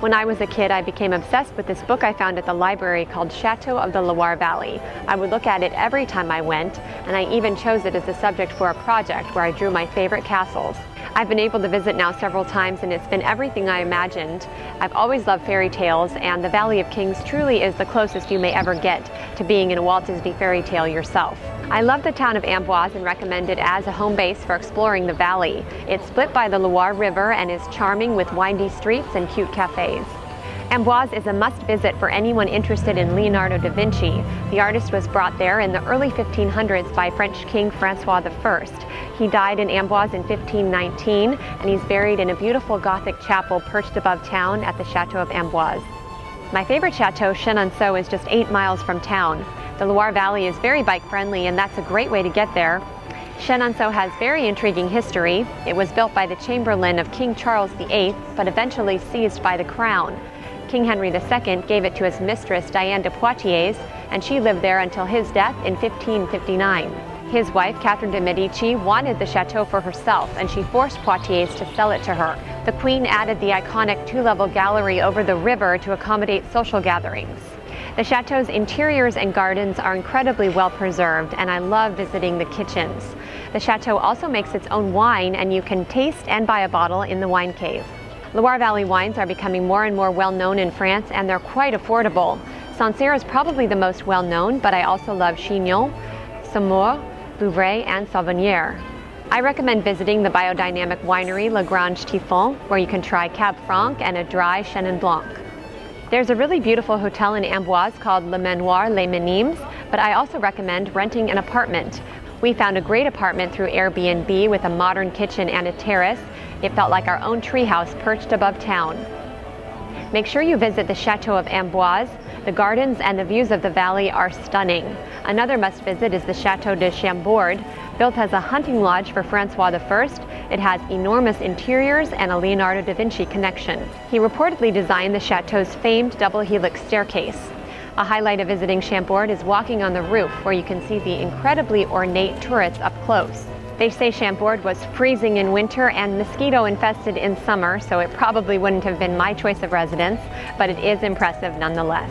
When I was a kid, I became obsessed with this book I found at the library called Chateau of the Loire Valley. I would look at it every time I went, and I even chose it as a subject for a project where I drew my favorite castles. I've been able to visit now several times and it's been everything I imagined. I've always loved fairy tales and the Valley of Kings truly is the closest you may ever get to being in a Walt Disney fairy tale yourself. I love the town of Amboise and recommend it as a home base for exploring the valley. It's split by the Loire River and is charming with windy streets and cute cafes. Amboise is a must visit for anyone interested in Leonardo da Vinci. The artist was brought there in the early 1500s by French King Francois I. He died in Amboise in 1519 and he's buried in a beautiful Gothic chapel perched above town at the Chateau of Amboise. My favorite chateau, Chenonceau, is just eight miles from town. The Loire Valley is very bike friendly and that's a great way to get there. Chenonceau has very intriguing history. It was built by the Chamberlain of King Charles VIII, but eventually seized by the Crown. King Henry II gave it to his mistress Diane de Poitiers, and she lived there until his death in 1559. His wife, Catherine de' Medici, wanted the chateau for herself, and she forced Poitiers to sell it to her. The Queen added the iconic two-level gallery over the river to accommodate social gatherings. The chateau's interiors and gardens are incredibly well preserved, and I love visiting the kitchens. The chateau also makes its own wine, and you can taste and buy a bottle in the wine cave. Loire Valley wines are becoming more and more well known in France and they're quite affordable. Sancerre is probably the most well known, but I also love Chinon, Saumur, Vouvray, and Sauvignon. I recommend visiting the biodynamic winery La Grange Tiphaine, where you can try Cab Franc and a dry Chenin Blanc. There's a really beautiful hotel in Amboise called Le Manoir Les Minimes, but I also recommend renting an apartment. We found a great apartment through Airbnb with a modern kitchen and a terrace, it felt like our own treehouse perched above town. Make sure you visit the Chateau of Amboise. The gardens and the views of the valley are stunning. Another must visit is the Chateau de Chambord. Built as a hunting lodge for Francois I, it has enormous interiors and a Leonardo da Vinci connection. He reportedly designed the chateau's famed double helix staircase. A highlight of visiting Chambord is walking on the roof where you can see the incredibly ornate turrets up close. They say Chambord was freezing in winter and mosquito infested in summer, so it probably wouldn't have been my choice of residence, but it is impressive nonetheless.